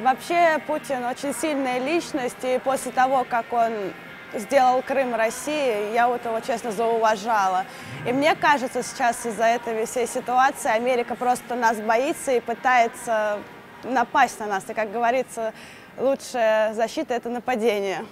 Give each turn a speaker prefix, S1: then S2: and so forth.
S1: Вообще Путин очень сильная личность, и после того, как он сделал Крым России, я вот его, честно, зауважала. И мне кажется, сейчас из-за этой всей ситуации Америка просто нас боится и пытается напасть на нас. И, как говорится, лучшая защита – это нападение.